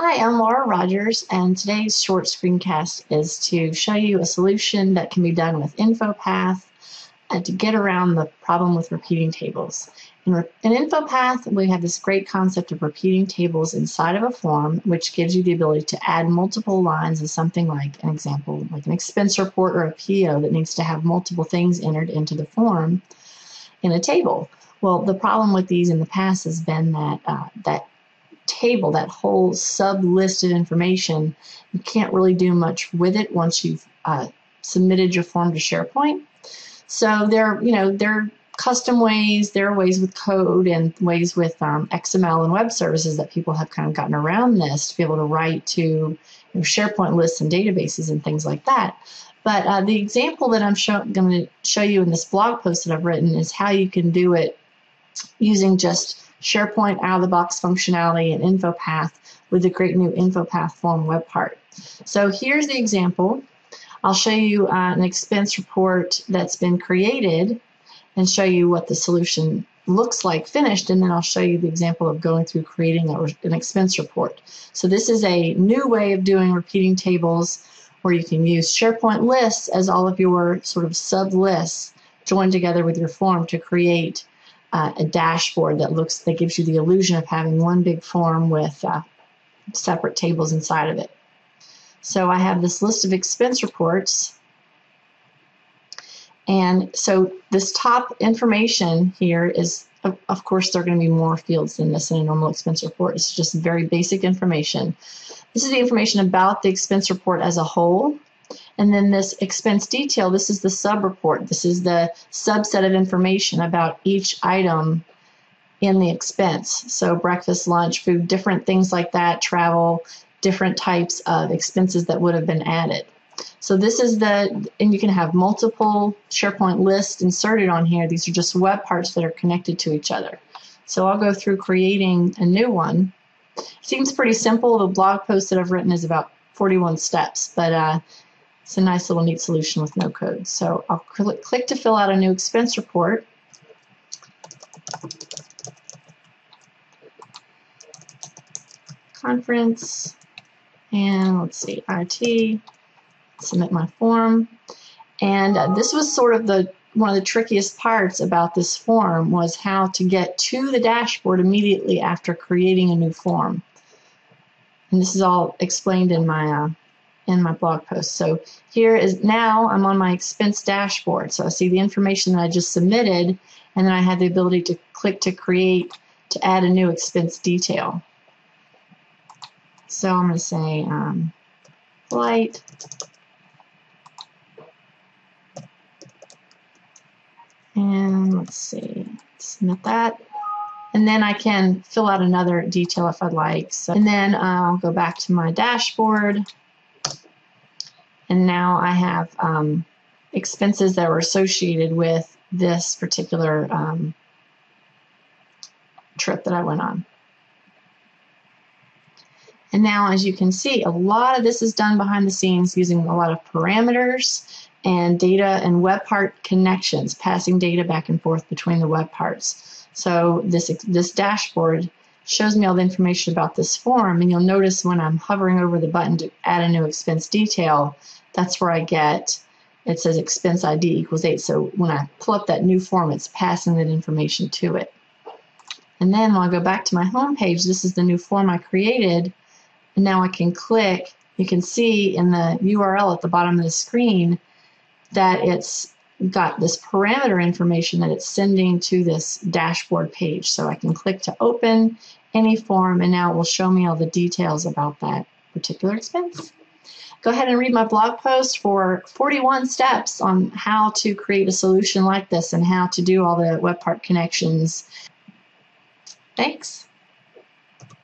Hi, I'm Laura Rogers, and today's short screencast is to show you a solution that can be done with InfoPath and to get around the problem with repeating tables. In, in InfoPath, we have this great concept of repeating tables inside of a form, which gives you the ability to add multiple lines of something like an example, like an expense report or a PO that needs to have multiple things entered into the form in a table. Well, the problem with these in the past has been that uh, that table, that whole sub list of information, you can't really do much with it once you've uh, submitted your form to SharePoint. So there, you know, there are custom ways, there are ways with code and ways with um, XML and web services that people have kind of gotten around this to be able to write to you know, SharePoint lists and databases and things like that. But uh, the example that I'm going to show you in this blog post that I've written is how you can do it using just SharePoint out-of-the-box functionality and InfoPath with the great new InfoPath form web part. So here's the example. I'll show you uh, an expense report that's been created and show you what the solution looks like finished and then I'll show you the example of going through creating a, an expense report. So this is a new way of doing repeating tables where you can use SharePoint lists as all of your sort of sub lists joined together with your form to create uh, a dashboard that looks that gives you the illusion of having one big form with uh, separate tables inside of it. So I have this list of expense reports and so this top information here is of course there are going to be more fields than this in a normal expense report. It's just very basic information. This is the information about the expense report as a whole and then this expense detail, this is the sub-report. This is the subset of information about each item in the expense. So breakfast, lunch, food, different things like that, travel, different types of expenses that would have been added. So this is the, and you can have multiple SharePoint lists inserted on here. These are just web parts that are connected to each other. So I'll go through creating a new one. Seems pretty simple. The blog post that I've written is about 41 steps, but uh, it's a nice little neat solution with no code. So I'll cl click to fill out a new expense report. Conference, and let's see, RT, submit my form. And uh, this was sort of the one of the trickiest parts about this form was how to get to the dashboard immediately after creating a new form. And this is all explained in my uh, in my blog post. So here is now I'm on my expense dashboard. So I see the information that I just submitted and then I have the ability to click to create to add a new expense detail. So I'm going to say um, flight and let's see submit that and then I can fill out another detail if I'd like. So, and then I'll go back to my dashboard and now I have um, expenses that were associated with this particular um, trip that I went on. And now, as you can see, a lot of this is done behind the scenes using a lot of parameters and data and web part connections, passing data back and forth between the web parts. So this, this dashboard shows me all the information about this form, and you'll notice when I'm hovering over the button to add a new expense detail, that's where I get, it says expense ID equals 8. So when I pull up that new form, it's passing that information to it. And then when I go back to my home page, this is the new form I created. And now I can click. You can see in the URL at the bottom of the screen that it's got this parameter information that it's sending to this dashboard page. So I can click to open any form and now it will show me all the details about that particular expense. Go ahead and read my blog post for 41 steps on how to create a solution like this and how to do all the web part connections. Thanks.